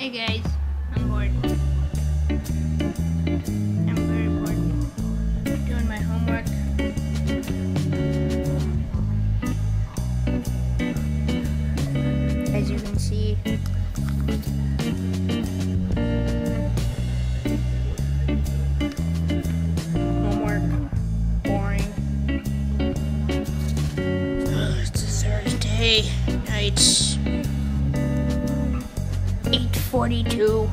Hey guys, I'm bored. I'm very bored. Doing my homework. As you can see, homework, boring. It's a Thursday night. 842.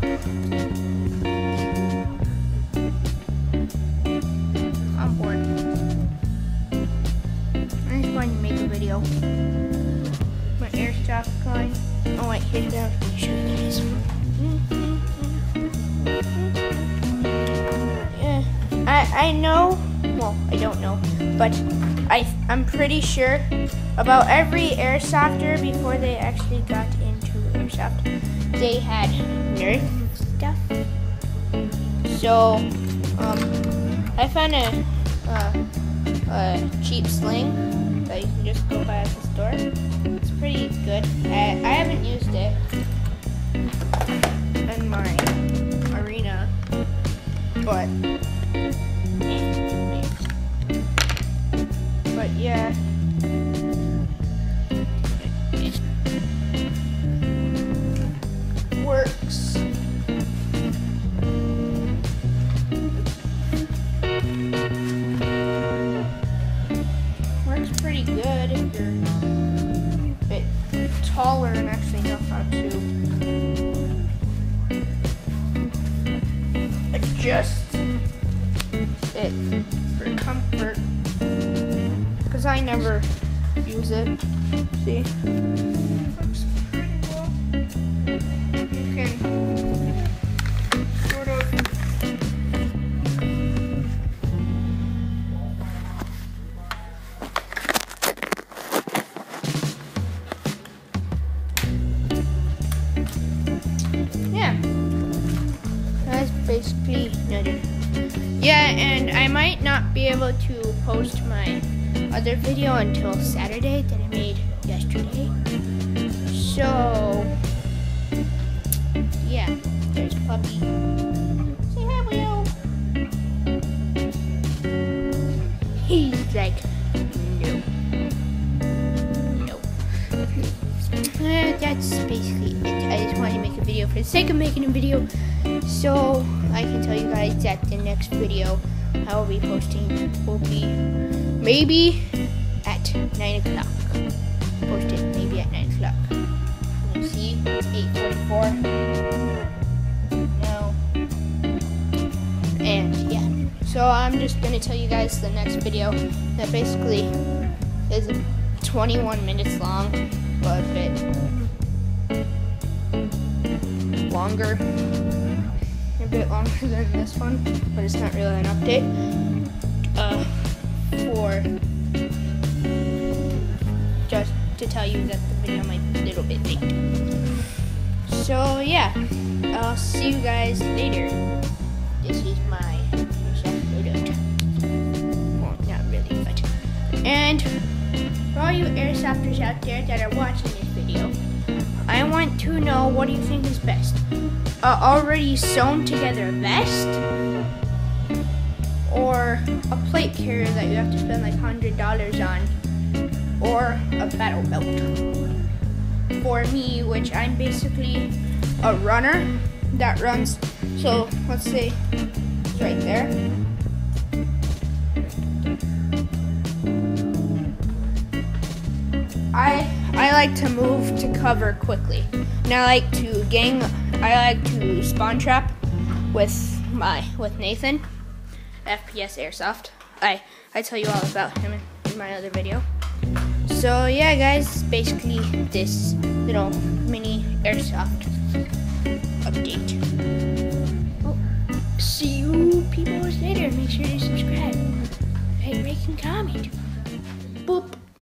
I'm bored. I just wanted to make a video. My airsoft gun. Oh wait, here's what I going show you guys. I, I know, well, I don't know, but I, I'm pretty sure about every airsofter before they actually got into airsoft they had Nerf stuff. So, um, I found a, uh, a cheap sling that you can just go buy at the store. It's pretty good. I, I haven't used it in my arena, but but taller and actually know how to adjust it for comfort. Because I never use it. See? Noted yeah and I might not be able to post my other video until Saturday that I made yesterday so yeah, there's puppy. Say hi, Will. He's like, no. No. Uh, that's basically it. I just wanted to make a video for the sake of making a video. So, I can tell you guys that the next video I will be posting will be maybe at 9 o'clock. Posted maybe at 9 o'clock. You see, 8.44. No. And yeah. So I'm just gonna tell you guys the next video that basically is 21 minutes long, but a bit longer. A bit longer than this one, but it's not really an update. Uh, for just to tell you that the video might be a little bit late. So yeah, I'll see you guys later. This is my loadout. Well, not really, but and for all you airsofters out there that are watching this video, I want to know what do you think is best? A already sewn together vest? Or a plate carrier that you have to spend like hundred dollars on? Or a battle belt? For me, which I'm basically a runner that runs. So let's say it's right there. Like to move to cover quickly. And I like to gang I like to spawn trap with my with Nathan. FPS Airsoft. I I tell you all about him in, my other video. So yeah guys, basically this little mini airsoft update. Well, see you people later. Make sure to subscribe. Hey, rate and comment.